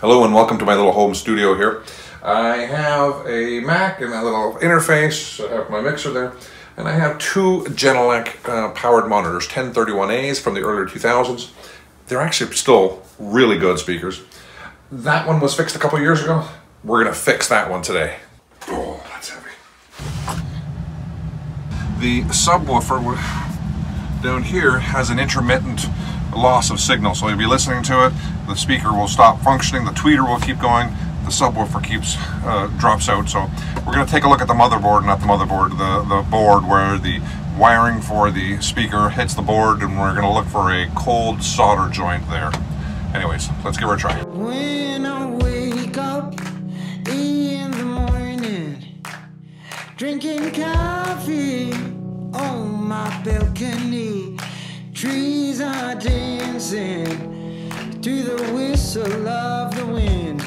Hello and welcome to my little home studio here. I have a Mac and a little interface, I have my mixer there, and I have two Genelec uh, powered monitors, 1031As from the earlier 2000s. They're actually still really good speakers. That one was fixed a couple years ago. We're gonna fix that one today. Oh, that's heavy. The subwoofer down here has an intermittent loss of signal. So you'll be listening to it, the speaker will stop functioning, the tweeter will keep going, the subwoofer keeps uh, drops out. So we're going to take a look at the motherboard, not the motherboard, the, the board where the wiring for the speaker hits the board and we're going to look for a cold solder joint there. Anyways, let's give her a try. When I wake up in the morning, drinking coffee on my balcony, trees are to the whistle of the wind.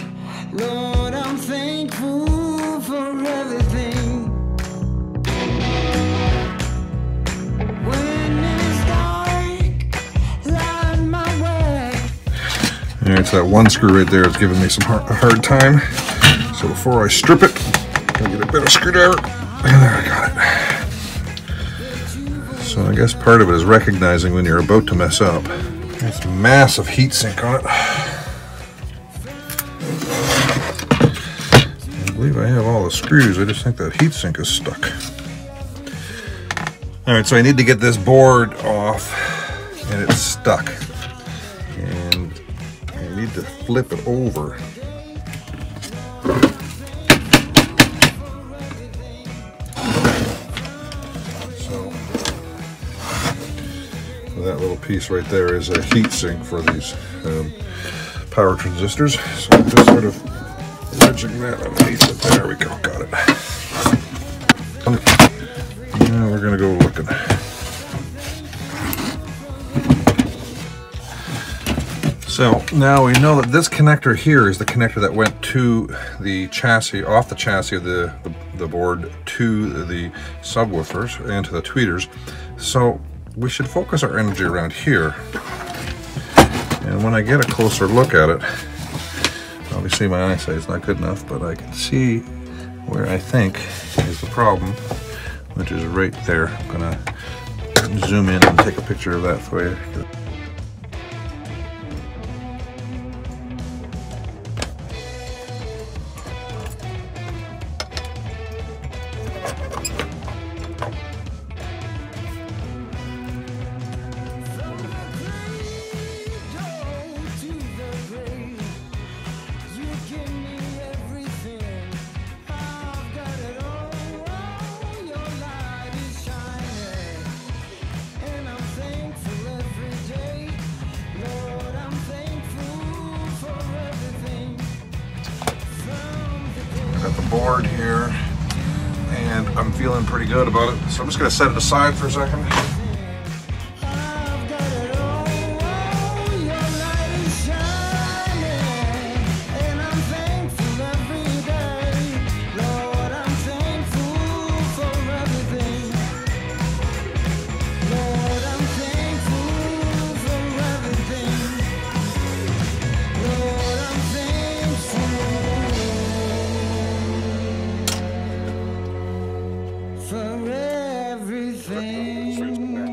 Lord, I'm thankful for everything. It's that one screw right there. is giving me some hard, hard time. So before I strip it, I'll get a better screwdriver. And there I got it. So I guess part of it is recognizing when you're about to mess up. It's massive heat sink on it. I believe I have all the screws. I just think that heat sink is stuck. All right, so I need to get this board off and it's stuck. And I need to flip it over. So that little piece right there is a heat sink for these um, power transistors. So I'm just sort of wedging that underneath it. There we go, got it. Now we're gonna go looking. So now we know that this connector here is the connector that went to the chassis, off the chassis of the, the, the board to the subwoofers and to the tweeters. So we should focus our energy around here. And when I get a closer look at it, obviously my eyesight is not good enough, but I can see where I think is the problem, which is right there. I'm gonna zoom in and take a picture of that for you. Board here, and I'm feeling pretty good about it. So I'm just gonna set it aside for a second. Everything. Started.